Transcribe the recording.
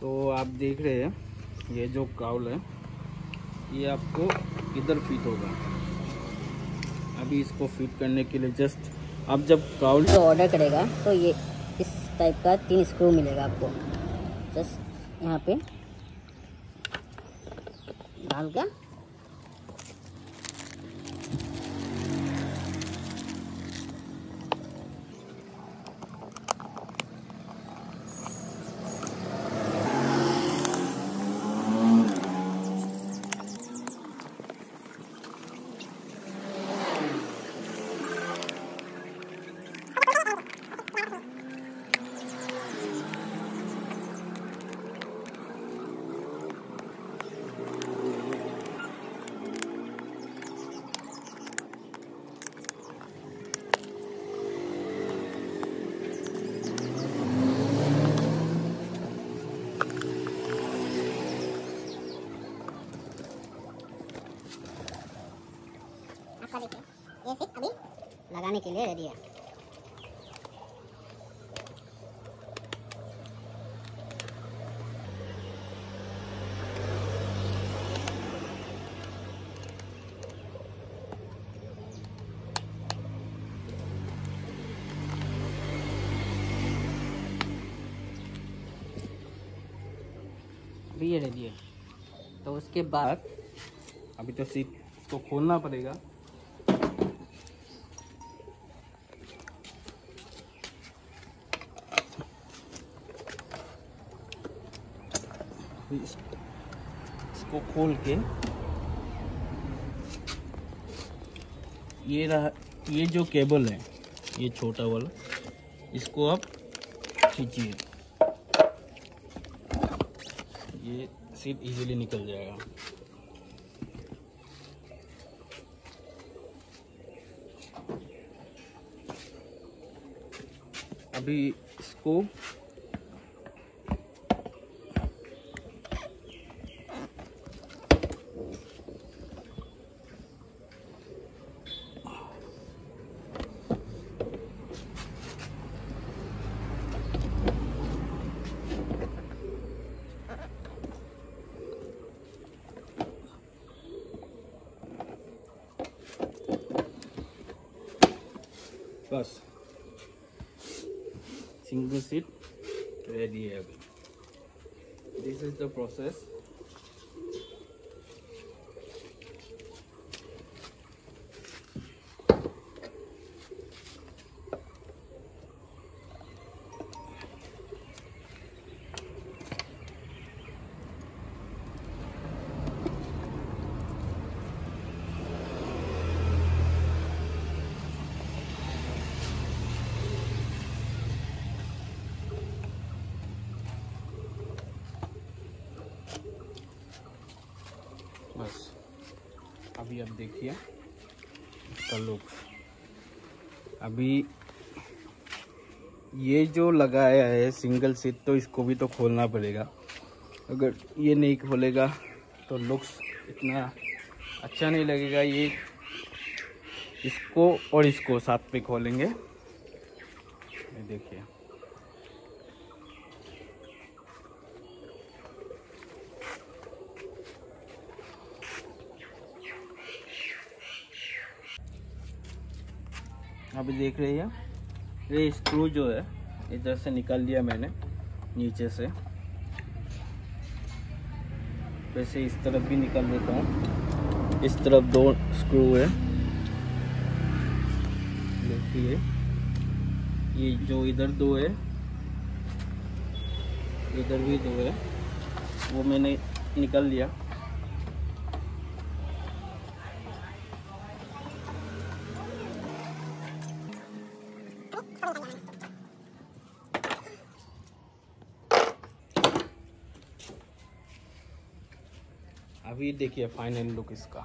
तो आप देख रहे हैं, ये जो काउल है, ये आपको इधर फिट होगा। अभी इसको फिट करने के लिए जस्ट आप जब काउल तो ऑर्डर करेगा तो ये इस टाइप का तीन स्क्रू मिलेगा आपको। जस्ट यहाँ पे डाल के लगाने के लिए रेडी है। अभी ये रेडी है। तो उसके बाद अभी तो सीट इसको खोलना पड़ेगा। इस- इसको खोल के ये रहा ये जो केबल है, ये छोटा वाला, इसको आप खींचिए। ये सीट इजीली निकल जाएगा। अभी इसको બસ single seat. Ready again. This is the process. अभी आप देखिए इसका लुक अभी ये जो लगाया है सिंगल सीट तो इसको भी तो खोलना पड़ेगा। अगर ये नहीं खोलेगा तो लुक्स इतना अच्छा नहीं लगेगा। ये इसको और इसको साथ पे खोलेंगे। देखिए। अभी देख रहे हैं ये स्क्रू जो है, इधर से निकाल लिया मैंने, नीचे से। वैसे इस तरफ़ भी निकाल देता हूँ। इस तरफ़ दो स्क्रू है। देखिए, ये जो इधर दो है, इधर भी दो है, वो मैंने निकाल लिया। अभी देखिए फाइनल लुक इसका।